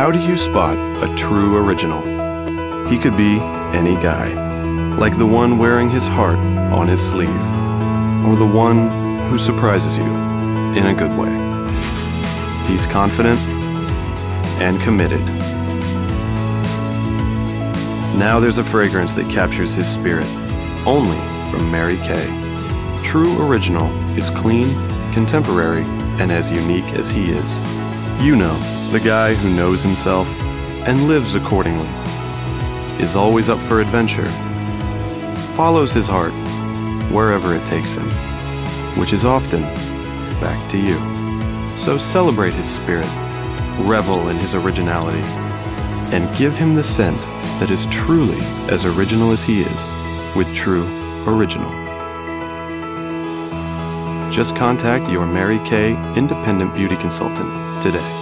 How do you spot a true original? He could be any guy, like the one wearing his heart on his sleeve, or the one who surprises you in a good way. He's confident and committed. Now there's a fragrance that captures his spirit, only from Mary Kay. True Original is clean, contemporary, and as unique as he is. You know, the guy who knows himself and lives accordingly, is always up for adventure, follows his heart wherever it takes him, which is often back to you. So celebrate his spirit, revel in his originality, and give him the scent that is truly as original as he is with True Original. Just contact your Mary Kay independent beauty consultant today.